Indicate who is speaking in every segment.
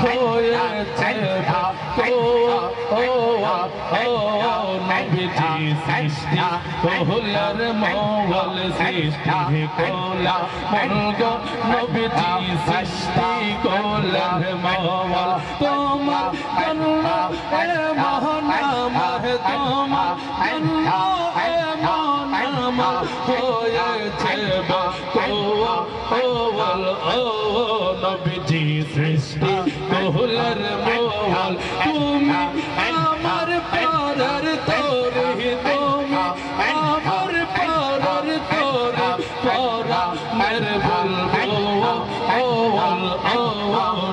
Speaker 1: हो नविथाई मोगल सष्ष्या कोल गाषी कोलर मोगल तोमा न तमा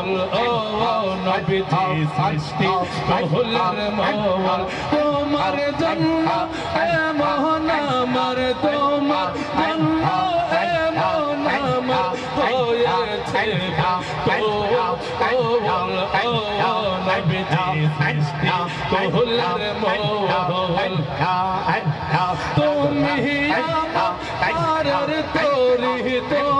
Speaker 1: রাসূল ও নবীজি সৃষ্টি কোহলার মঙ্গল তোমার জন্য এ মোহন আমার তোমার জন্য এ মোহন আমার হয়েছে কোহল ও নবীজি সৃষ্টি কোহলার মঙ্গল তুমি আমার তোরি তুমি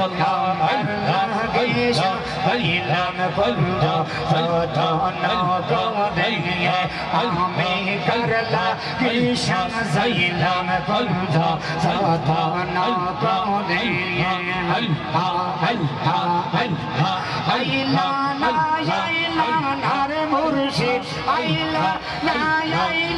Speaker 1: I love, I
Speaker 2: love, I love, I love, I love, I love, I love, I love, I love, I love, I love, I love, I love, I love, I love, I love, I love, I love, I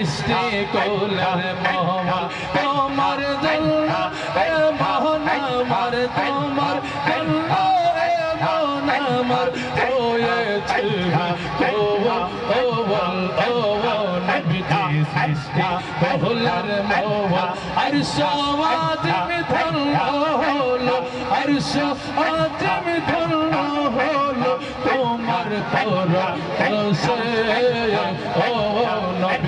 Speaker 1: সৃষ্টি করলেন মহান তোমার দল্লা মহান আমার তোমার দল্লা আমার হয়েছে ও ও ও ও নবীতে সৃষ্টি করলেন মহান আরশাওয়াত মিথল হলো আরশাওয়াত মিথল হলো তোমার তোরা ও নবী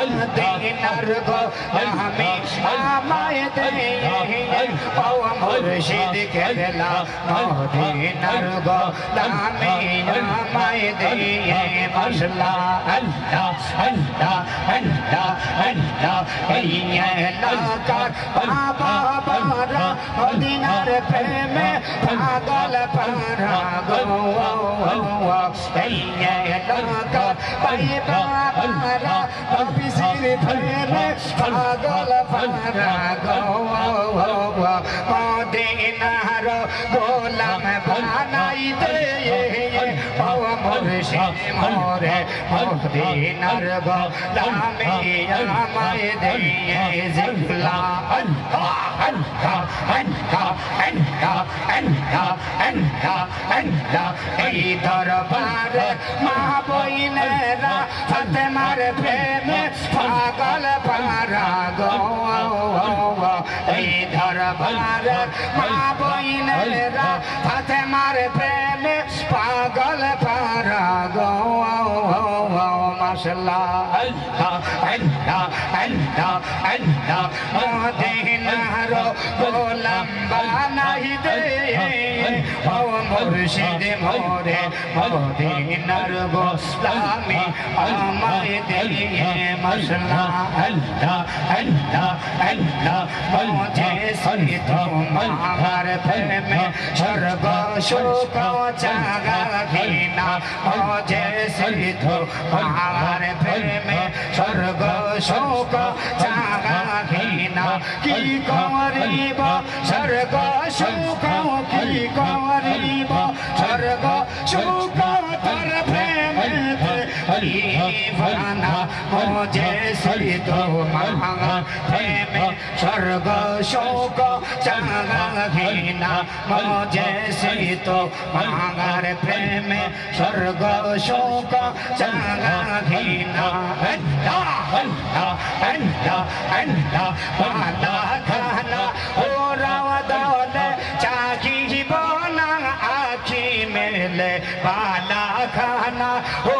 Speaker 2: दिन नर को हमेशा मायते ओ मुर्शिद के दिला मोदी नर को हमेशा मायते मसला अल्लाह अल्लाह अल्लाह अल्लाह ये लाका बाबा बारा मदीनार प्रेम पागल पारा गोवा ये लाका बाबा बारा রে ধরে পাগল পাগল और है मौत भी नर भलामे दिए जिफला अनका अनका अनका अनका अनका अनका अनका ऐ दरबार माँ बोइनेरा फतेमार प्रेम पागल पारा गो ऐ दरबार माँ बोइनेरा फतेमार प्रेम पागल पारा भला अल्लाह अल्लाह अल्लाह मोदे नहरो को लंबा नहीं दे ओ मुर्शिद मोरे मोदे नरगो स्वामी अमर दिए मसला अल्लाह अल्लाह अल्लाह मोजे सीधो मावर फिर में शरबो शुको चागा दीना मोजे सीधो मावर फिर में शरबो শোক জাগাহিনা কি করিব? স্বর্গ শোক কি করিব? স্বর্গ শোক তর প্রেম হরি ভগবান हो जैसे तो महँगा में स्वर्ग शोक चंगीना हो जैसे तो महँगा प्रेम स्वर्ग शोक चंगीना अंडा अंडा अंडा अंडा पाता खाना हो रावदान चाची बोना आखी मेले पाला खाना हो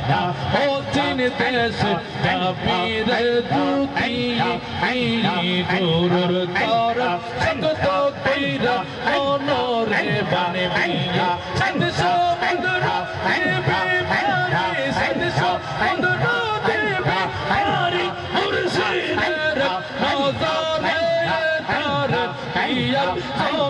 Speaker 1: ओ जिन देस कबीर दुखी आई जरूर कर सत सो कबीर ओ नो रे बने मैया सत सो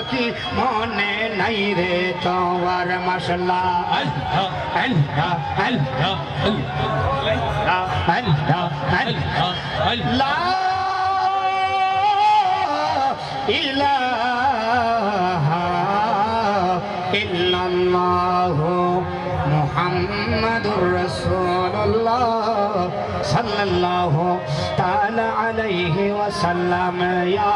Speaker 2: की मोने नहीं रे तो चौवर मसला। ला इला मुहम्मदुर रसूलुल्लाह। सल्लल्लाहु ताला अलैहि वसल्लम या